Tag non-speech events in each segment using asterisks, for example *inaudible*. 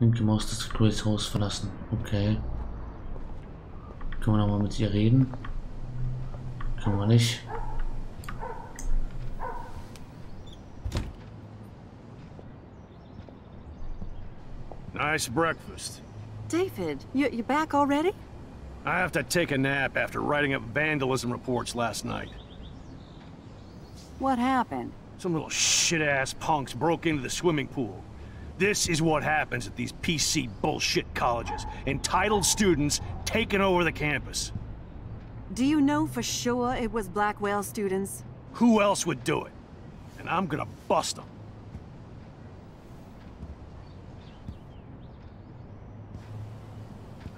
Hm, Linke Maustastatur das Haus verlassen. Okay. Können wir nochmal mit ihr reden? Können wir nicht. Nice breakfast. David, you, you back already? I have to take a nap after writing up vandalism reports last night. What happened? Some little shit-ass punks broke into the swimming pool. This is what happens at these PC bullshit colleges. Entitled students taking over the campus. Do you know for sure it was Blackwell students? Who else would do it? And I'm gonna bust them.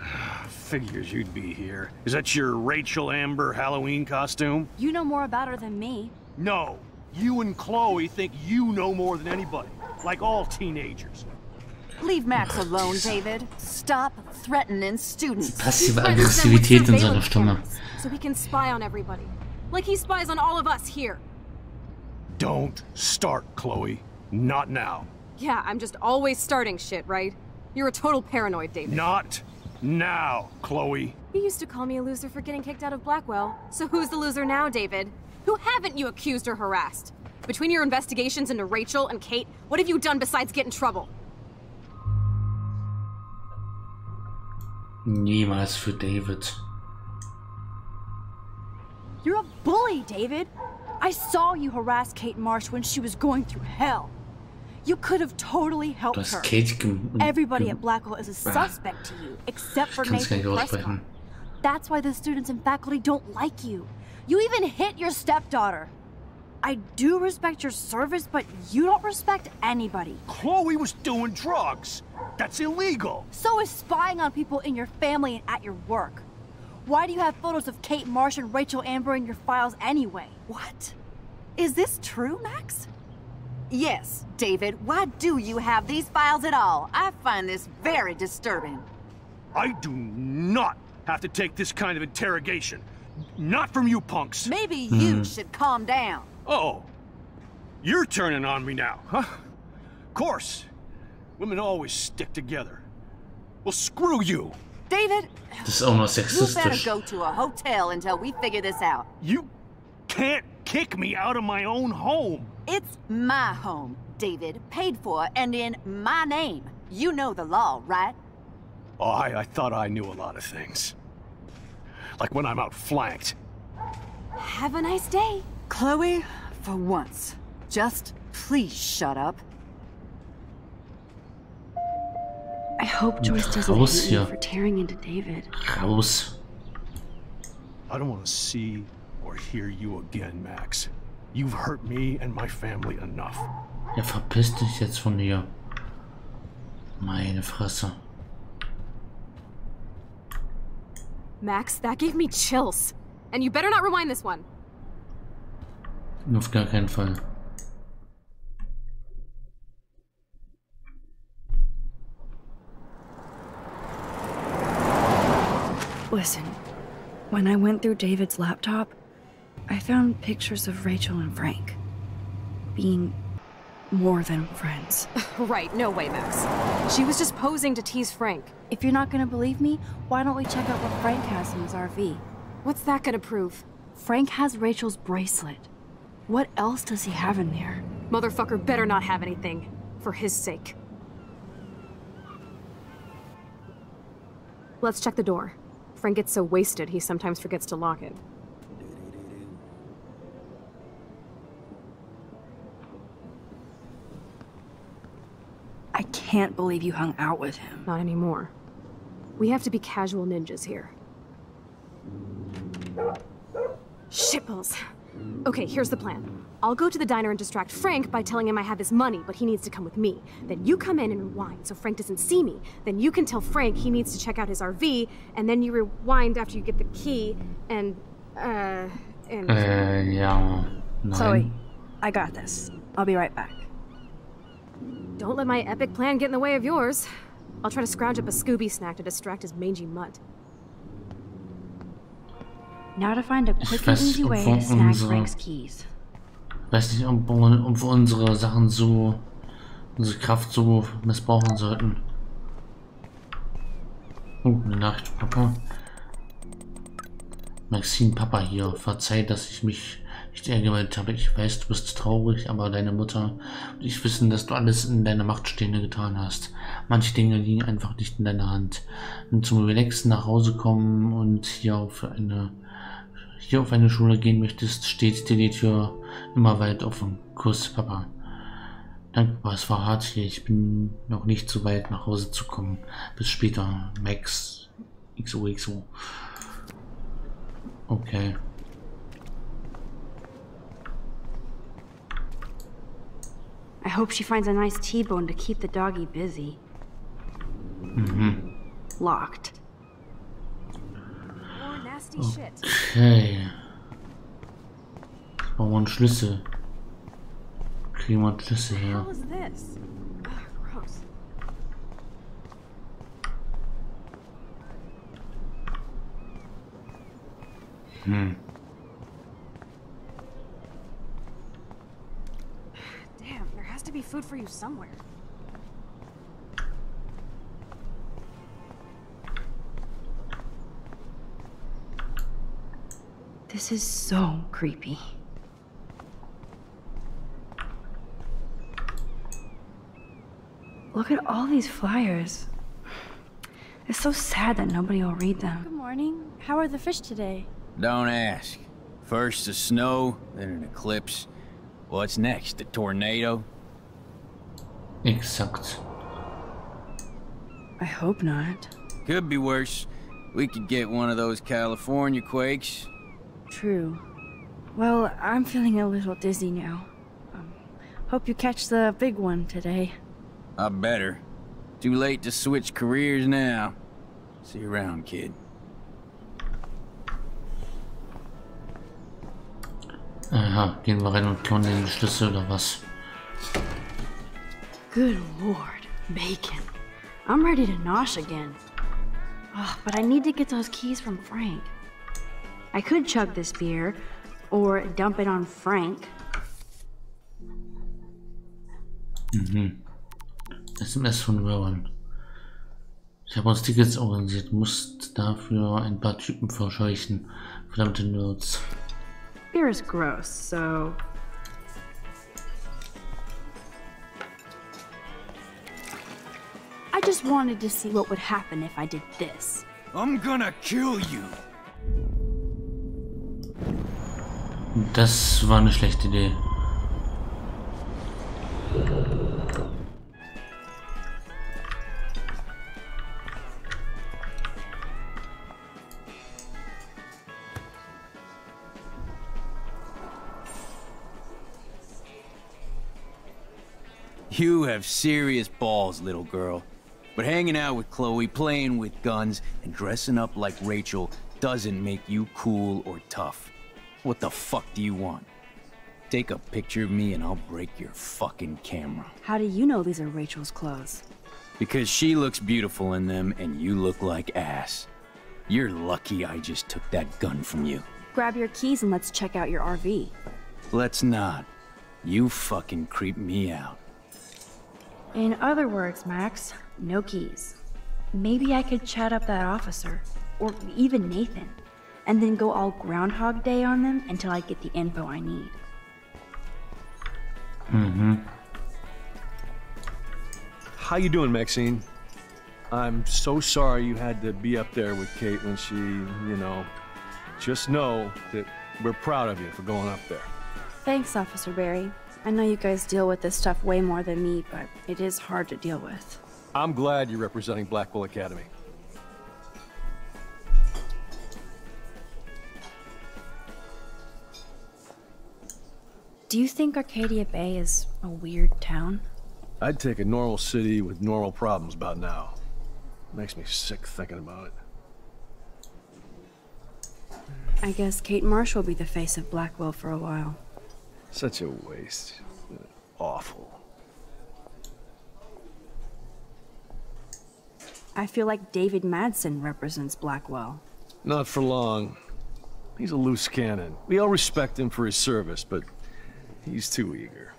*sighs* Figures you'd be here. Is that your Rachel Amber Halloween costume? You know more about her than me. No. You and Chloe think you know more than anybody. Like all teenagers. Leave Max alone, David. Stop threatening students. Passive Aggressivität in seiner Stimme. So he can spy on everybody. Like he spies on all of us here. Don't start, Chloe. Not now. Yeah, I'm just always starting shit, right? You're a total paranoid, David. Not now, Chloe. You used to call me a loser for getting kicked out of Blackwell. So who's the loser now, David? Who haven't you accused or harassed? Between your investigations into Rachel and Kate, what have you done besides get in trouble? Niemals für David. You're a bully, David. I saw you harass Kate Marsh when she was going through hell. You could have totally helped her. Kate Everybody at Blackwell is a ah. suspect to you, except for Ich kann's Nathan Prescott. That's why the students and faculty don't like you. You even hit your stepdaughter. I do respect your service, but you don't respect anybody. Chloe was doing drugs. That's illegal. So is spying on people in your family and at your work. Why do you have photos of Kate Marsh and Rachel Amber in your files anyway? What? Is this true, Max? Yes, David. Why do you have these files at all? I find this very disturbing. I do not have to take this kind of interrogation. Not from you punks. Maybe mm-hmm. you should calm down. Oh, you're turning on me now, huh? Of course. Women always stick together. Well, screw you. David, Das ist auch noch you better sexistisch. go to a hotel until we figure this out. You can't kick me out of my own home. It's my home, David, paid for and in my name. You know the law, right? Oh, I, I thought I knew a lot of things. Like when I'm outflanked. Have a nice day. Chloe, for once, just please shut up. I hope Joyce doesn't Raus hate hier. me for tearing into David. Raus. I don't want to see or hear you again, Max. You've hurt me and my family enough. Ja, verpiss dich jetzt von hier. Meine Fresse. Max, that gave me chills. And you better not rewind this one. Auf gar keinen Fall. Listen, when I went through David's laptop, I found pictures of Rachel and Frank being more than friends. *laughs* Right, no way, Max. She was just posing to tease Frank. If you're not gonna believe me, why don't we check out what Frank has in his RV? What's that gonna prove? Frank has Rachel's bracelet. What else does he have in there? Motherfucker better not have anything. For his sake. Let's check the door. Frank gets so wasted he sometimes forgets to lock it. I can't believe you hung out with him. Not anymore. We have to be casual ninjas here. Shitballs. Okay, here's the plan. I'll go to the diner and distract Frank by telling him I have his money, but he needs to come with me. Then you come in and rewind so Frank doesn't see me. Then you can tell Frank he needs to check out his RV, and then you rewind after you get the key, and, uh, and. Äh, ja. Nein. Chloe, I got this. I'll be right back. Don't let my epic plan get in the way of yours. I'll try to scrounge up a Scooby snack to distract his mangy mutt. Now to find a quick and weiß, easy ob way wir to snag unsere- Frank's keys. Weiß nicht, ob, wir- ob wir unsere Sachen so. unsere Kraft so missbrauchen sollten. Oh, eine Nacht, Papa. Maxine, Papa hier. Verzeih, dass ich mich nicht gemeldet habe. Ich weiß, du bist traurig, aber deine Mutter und ich wissen, dass du alles in deiner Macht Stehende getan hast. Manche Dinge liegen einfach nicht in deiner Hand. Und zum Relaxen nach Hause kommen und hier auf eine hier auf eine Schule gehen möchtest, steht dir die Tür immer weit offen. Kuss, Papa. Danke, Papa, es war hart hier. Ich bin noch nicht so weit nach Hause zu kommen. Bis später. Max. XOXO. Okay. I hope she finds a nice T-bone to keep the doggy busy. Locked. Nasty oh. shit. Okay. Brauchen oh, wir einen Schlüssel. Kriegen wir einen Schlüssel her. What is this? Ah, Ugh. Hm. Damn, there has to be food for you somewhere. This is so creepy. Look at all these flyers. It's so sad that nobody will read them. Good morning. How are the fish today? Don't ask. First the snow, then an eclipse. What's next? A tornado? Exakt. I hope not. Could be worse. We could get one of those California quakes. True. Well, I'm feeling a little dizzy now. Um, hope you catch the big one today. I better. Too late to switch careers now. See you around, kid. Aha, gehen wir rein und klauen den Schlüssel oder was? Good lord, bacon. I'm ready to nosh again. Ugh, but I need to get those keys from Frank. I could chug this beer, or dump it on Frank. Mhm. SMS von Rowan. Ich habe uns Tickets organisiert, musst dafür ein paar Typen verscheuchen. Verdammte Nerds. Beer is gross, so. I just wanted to see what would happen if I did this. I'm gonna kill you. Das war eine schlechte Idee. You have serious balls, little girl. But hanging out with Chloe, playing with guns, and dressing up like Rachel doesn't make you cool or tough. What the fuck do you want? Take a picture of me and I'll break your fucking camera. How do you know these are Rachel's clothes? Because she looks beautiful in them and you look like ass. You're lucky I just took that gun from you. Grab your keys and let's check out your RV. Let's not. You fucking creep me out. In other words, Max, no keys. Maybe I could chat up that officer, or even Nathan, and then go all Groundhog Day on them until I get the info I need. Mhm. How you doing, Maxine? I'm so sorry you had to be up there with Kate when she, you know, just know that we're proud of you for going up there. Thanks, Officer Berry. I know you guys deal with this stuff way more than me, but it is hard to deal with. I'm glad you're representing Blackwell Academy. Do you think Arcadia Bay is a weird town? I'd take a normal city with normal problems about now. Makes me sick thinking about it. I guess Kate Marsh will be the face of Blackwell for a while. Such a waste. Awful. I feel like David Madsen represents Blackwell. Not for long. He's a loose cannon. We all respect him for his service, but he's too eager.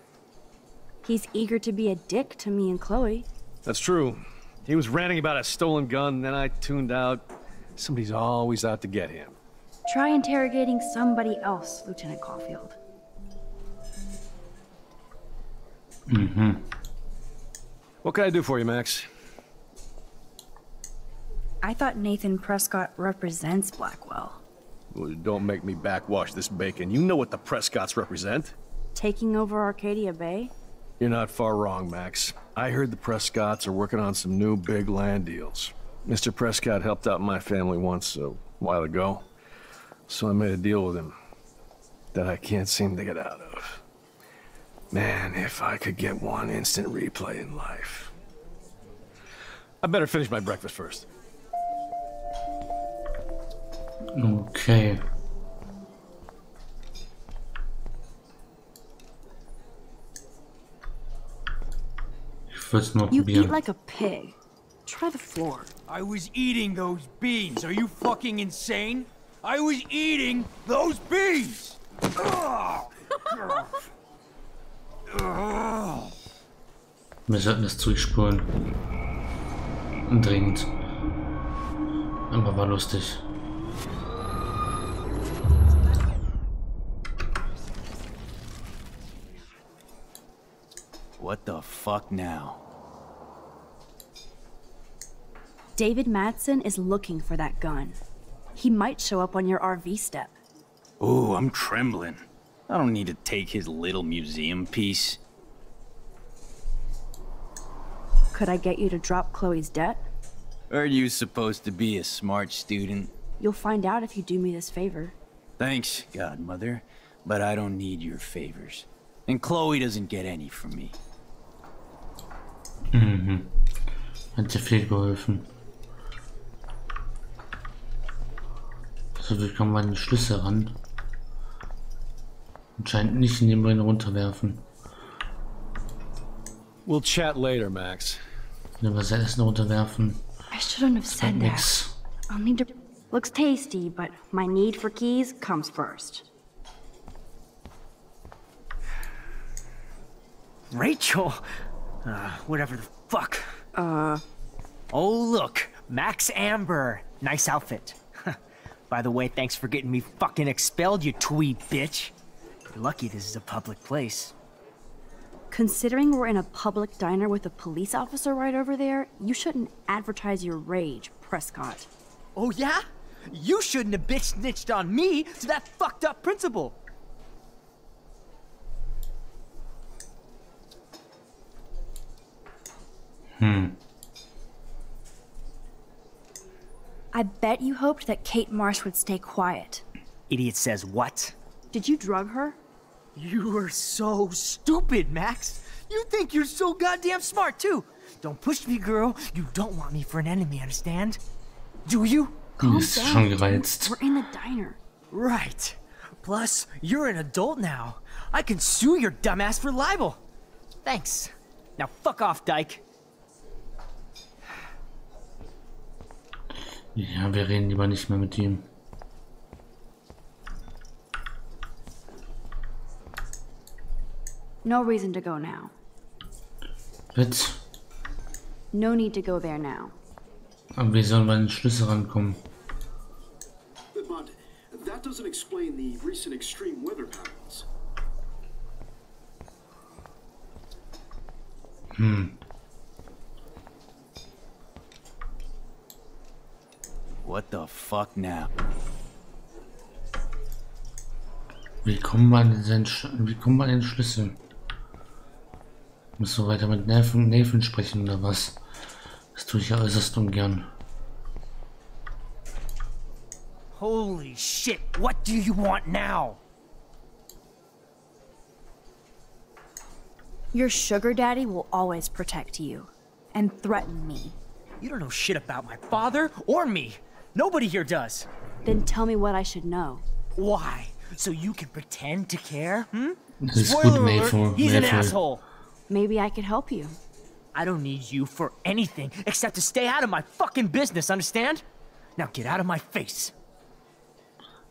He's eager to be a dick to me and Chloe. That's true. He was ranting about a stolen gun, then I tuned out. Somebody's always out to get him. Try interrogating somebody else, Lieutenant Caulfield. Mm-hmm. What can I do for you, Max? I thought Nathan Prescott represents Blackwell. Well, don't make me backwash this bacon. You know what the Prescotts represent. Taking over Arcadia Bay? You're not far wrong, Max. I heard the Prescotts are working on some new big land deals. Mr. Prescott helped out my family once a while ago, so I made a deal with him that I can't seem to get out of. Man, if I could get one instant replay in life. I better finish my breakfast first. Okay. Ich will's nur You probieren. eat like a pig. Try the floor. I was eating those beans. Are you fucking insane? I was eating those beans! Wir sollten das zurückspulen. Dringend. Aber war lustig. What the fuck now? David Madsen is looking for that gun. He might show up on your RV step. Ooh, I'm trembling. I don't need to take his little museum piece. Could I get you to drop Chloe's debt? Are you supposed to be a smart student? You'll find out if you do me this favor. Thanks, Godmother, but I don't need your favors. And Chloe doesn't get any from me. Mm-hmm. Hat dir viel geholfen. So, wie kommen wir an die Schlüssel ran? Anscheinend nicht in den Müll runterwerfen. We'll chat later, Max. Wenn wir das Essen runterwerfen, I shouldn't have said that. nix. I'll need to. Looks tasty, but my need for keys comes first. Rachel? Uh, whatever the fuck. Uh. Oh, look. Max Amber. Nice outfit. By the way, thanks for getting me fucking expelled, you twee bitch. You're lucky this is a public place. Considering we're in a public diner with a police officer right over there, you shouldn't advertise your rage, Prescott. Oh, yeah? You shouldn't have bitch snitched on me to that fucked up principal. Hmm. I bet you hoped that Kate Marsh would stay quiet. Idiot says what? Did you drug her? You are so stupid, Max. You think you're so goddamn smart, too. Don't push me, girl. You don't want me for an enemy, understand? Do you? Calm down. gereizt. We're in the diner. Right. Plus, you're an adult now. I can sue your dumbass for libel. Thanks. Now fuck off, Dyke. Ja, wir reden lieber nicht mehr mit ihm. No reason to go now. Witz. No need to go there now. Aber wie sollen wir an den Schlüssel rankommen? But that doesn't explain the recent extreme weather patterns. What the fuck now? Wie kommen wir an den, Sch wie kommen wir an den Schlüssel? Musst du weiter mit Nathan, Nathan sprechen oder was? Das tue ich ja äußerst ungern. Holy shit, what do you want now? Your sugar daddy will always protect you and threaten me. You don't know shit about my father or me. Nobody here does. Then tell me what I should know. Why? So you can pretend to care? Hmm? Das ist gut, Spoiler alert, Nathan. he's an Nathan. asshole. Maybe I could help you. I don't need you for anything except to stay out of my fucking business, understand? Now get out of my face.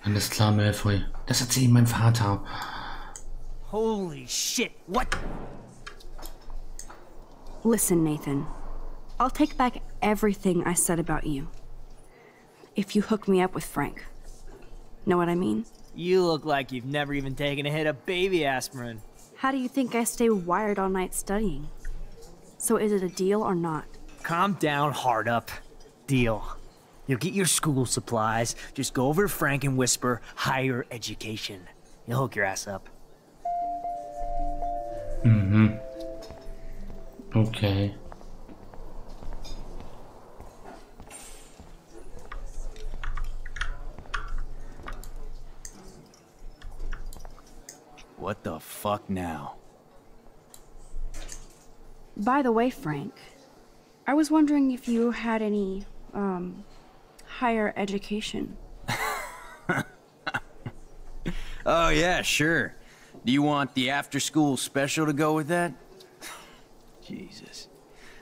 Alles klar, Malfoy. Das erzählt mein Vater. Holy shit, what? Listen, Nathan. I'll take back everything I said about you. If you hook me up with Frank. Know what I mean? You look like you've never even taken a hit of baby aspirin. How do you think I stay wired all night studying? So is it a deal or not? Calm down, hard up. Deal. You'll get your school supplies. Just go over to Frank and whisper higher education. You'll hook your ass up. Mm-hmm. Okay. What the fuck now? By the way, Frank, I was wondering if you had any, um, higher education. *laughs* Oh, yeah, sure. Do you want the after-school special to go with that? *sighs* Jesus.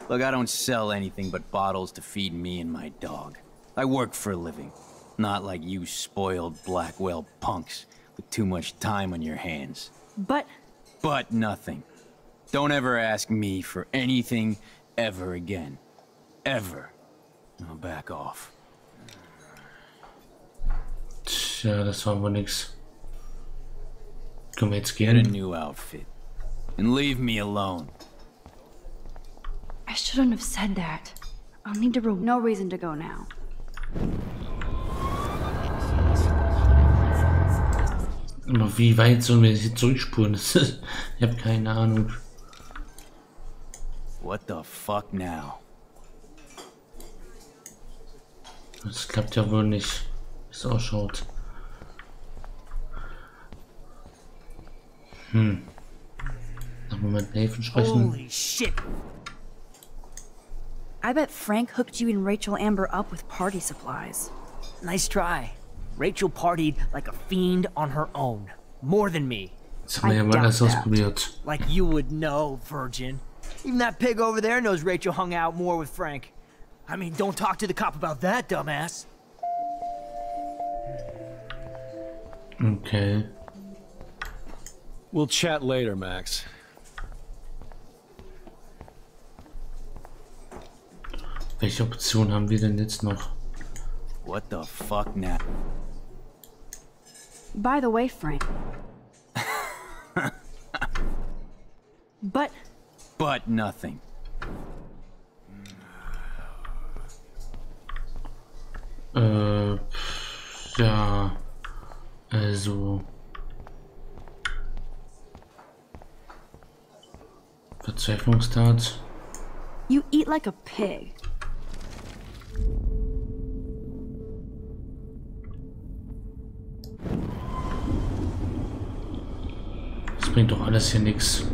Look, I don't sell anything but bottles to feed me and my dog. I work for a living. Not like you spoiled Blackwell punks with too much time on your hands. But But nothing. Don't ever ask me for anything ever again. Ever. Now back off. Tja, das war wohl nix. Können wir jetzt Get a new outfit. And leave me alone. I shouldn't have said that. I'll need to re- no reason to go now. Aber wie weit sollen wir jetzt zurückspulen? *laughs* Das ist, ich habe keine Ahnung. What the fuck now? Das klappt ja wohl nicht, wie es ausschaut. Hm. Nochmal mit Nathan sprechen. Holy shit! I bet Frank hooked you and Rachel Amber up with party supplies. Nice try. Rachel partied like a fiend on her own. More than me. Das haben wir I doubt that. Like you would know, virgin. Even that pig over there knows Rachel hung out more with Frank. I mean, don't talk to the cop about that, dumbass. Okay. We'll chat later, Max. Welche Option haben wir denn jetzt noch? What the fuck now? By the way, Frank. but But nothing. Äh, pff, ja. Also. Verzweiflungstat. you eat like a pig. Bringt doch alles hier nichts.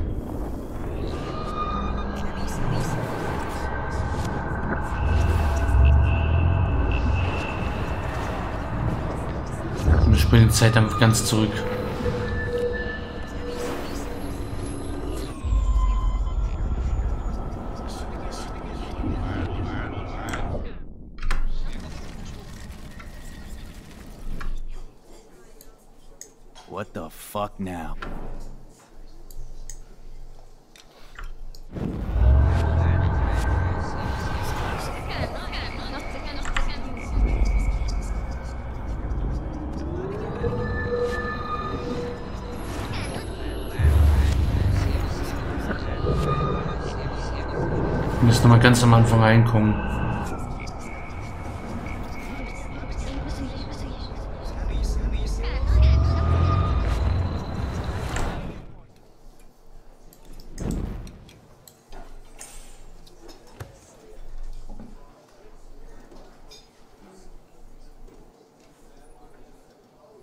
Wir spielen die Zeit einfach ganz zurück. What the fuck now? Wir müssen nochmal ganz am Anfang reinkommen.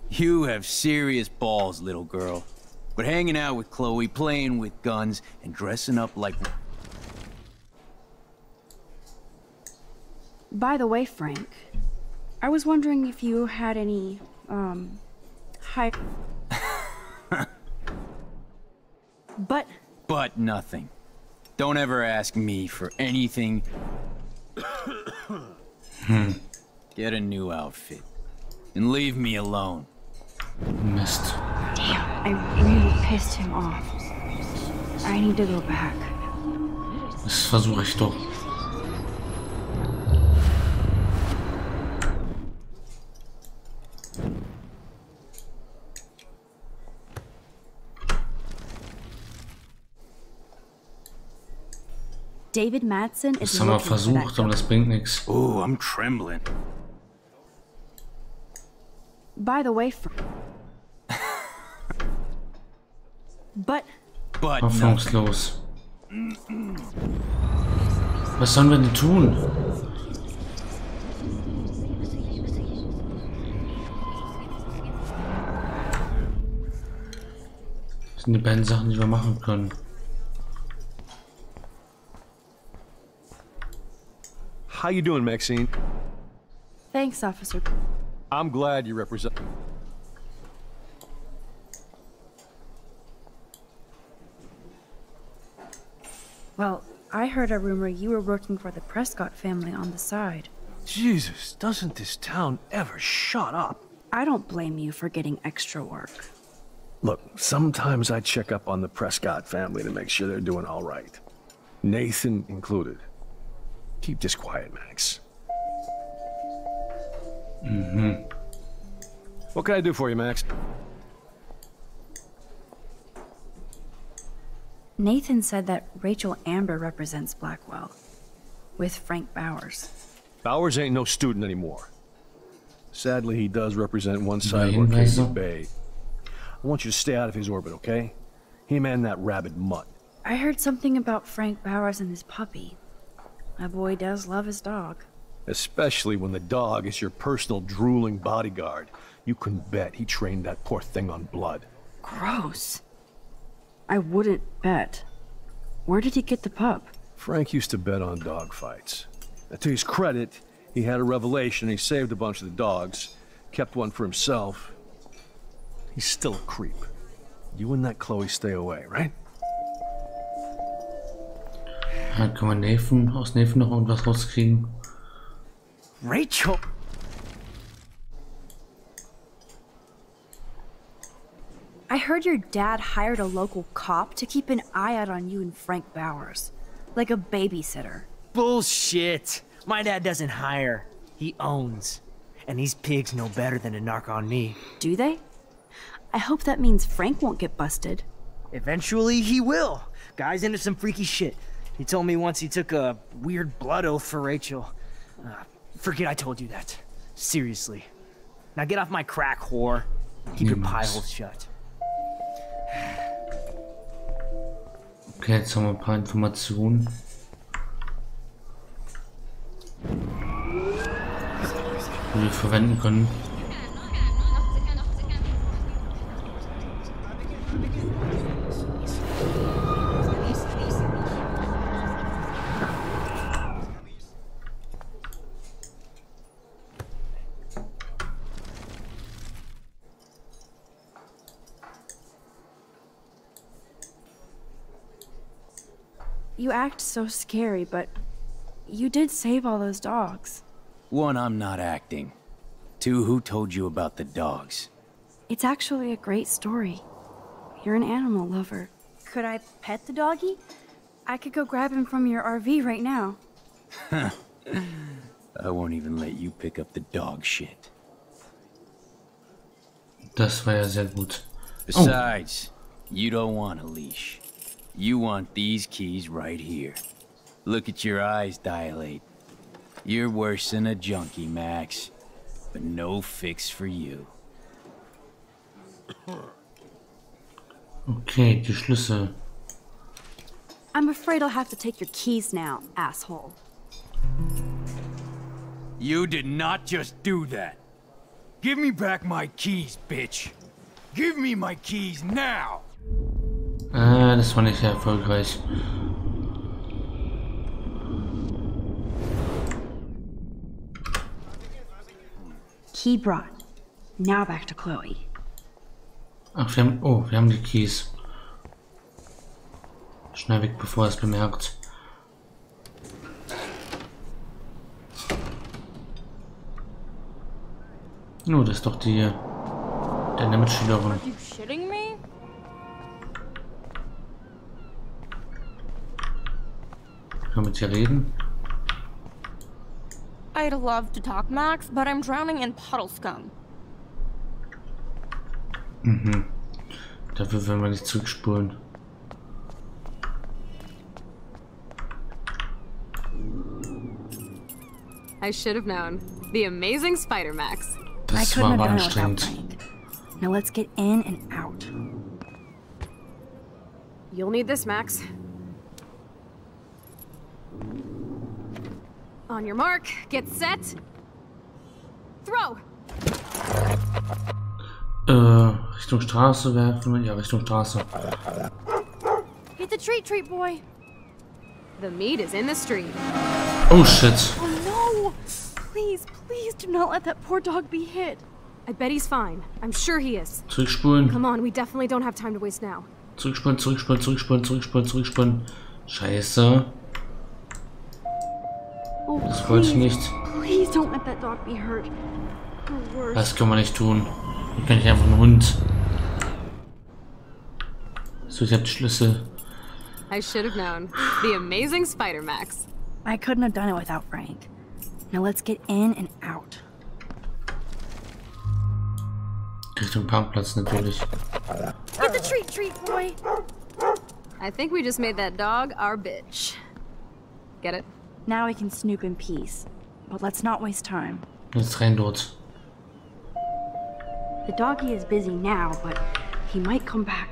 You have serious balls, little girl. But hanging out with Chloe, playing with guns, and dressing up like... By the way, Frank, I was wondering if you had any, um, high. *laughs* but But nothing. Don't ever ask me for anything... *coughs* Get a new outfit. And leave me alone. Mist. Damn, I really pissed him off. I need to go back. Das versuche ich doch. David Madsen is Das haben wir versucht, aber das bringt nichts. Ooh, I'm trembling. By the way, but. Hoffnungslos. Was sollen wir denn tun? Das sind die beiden Sachen, die wir machen können. How you doing, Maxine? thanks, Officer. I'm glad you represent. Well, I heard a rumor you were working for the Prescott family on the side. Jesus, doesn't this town ever shut up? I don't blame you for getting extra work. Look, sometimes I check up on the Prescott family to make sure they're doing all right. Nathan included. Keep this quiet, Max. Mm-hmm. What can I do for you, Max? Nathan said that Rachel Amber represents Blackwell, with Frank Bowers. Bowers ain't no student anymore. Sadly, he does represent one side of Nein, Arcadia also. Bay. I want you to stay out of his orbit, okay? Him and that rabid mutt. I heard something about Frank Bowers and his puppy. My boy does love his dog. Especially when the dog is your personal drooling bodyguard. You can bet he trained that poor thing on blood. Gross. I wouldn't bet. Where did he get the pup? Frank used to bet on dog fights. Now, to his credit, he had a revelation. He saved a bunch of the dogs, kept one for himself. He's still a creep. You and that Chloe stay away, right? Ja, kann man Nathan, aus Nathan noch irgendwas rauskriegen? Rachel? I heard your dad hired a local cop to keep an eye out on you and Frank Bowers. Like a babysitter. Bullshit. My dad doesn't hire. He owns. And these pigs know better than to narc on me. Do they? I hope that means Frank won't get busted. Eventually, he will. Guy's into some freaky shit. He told me once he took a weird blood oath for Rachel. Uh, forget I told you that. Seriously. Now get off my crack, whore. Keep your pie holes shut. Okay, jetzt haben wir ein paar Informationen. Die wir verwenden können. So scary, but you did save all those dogs. One, I'm not acting. Two, who told you about the dogs? It's actually a great story. You're an animal lover. Could I pet the doggy? I could go grab him from your RV right now. *laughs* I won't even let you pick up the dog shit. Das war ja sehr gut. Besides, you don't want a leash. You want these keys right here. Look at your eyes dilate. You're worse than a junkie, Max. But no fix for you. Okay, die Schlüssel. I'm afraid I'll have to take your keys now, asshole. You did not just do that. Give me back my keys, bitch. Give me my keys now. Ah, das war nicht sehr erfolgreich. Key brought. Now back to Chloe. Ach, wir haben. Oh, wir haben die Keys. Schnell weg, bevor er es bemerkt. Oh, das ist doch die. Deine Mitschülerin. Mit ihr reden? I'd love to talk, Max, but I'm drowning in puddle scum. Dafür werden wir nicht zurückspulen. I should have known. The amazing Spider Max. I Das couldn't war have aber done it without anstrengend. Now let's get in and out. You'll need this, Max. On your mark, get set. Throw! Äh, Richtung Straße werfen. Ja, Richtung Straße. Get the treat, treat boy. The meat is in the street. Oh shit. Oh no! Please, please do not let that poor dog be hit. I bet he's fine. I'm sure he is. Zurückspulen. Come on, we definitely don't have time to waste now. Zurückspulen, zurückspulen, zurückspulen, zurückspulen, zurückspulen. Scheiße. Das wollte ich nicht. Das kann man nicht tun. Ich kann nicht einfach einen Hund. So, ich hab die Schlüssel. I should have known. The amazing Spider Max. I couldn't have done it without Frank. Now let's get in and out. Richtung Parkplatz natürlich. Get the treat, treat boy. I think we just made that dog our bitch. Get it? Now we can snoop in peace. But let's not waste time. Rein dort. The doggy is busy now, but he might come back.